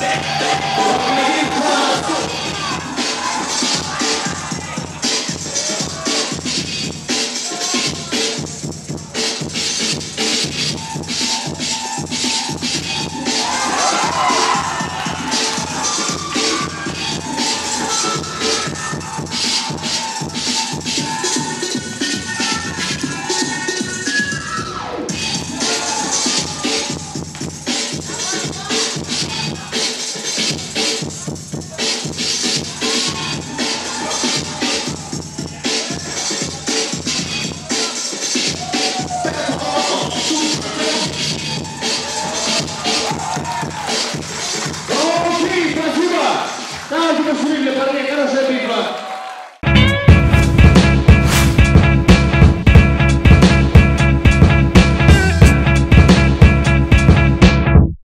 Back, back, back.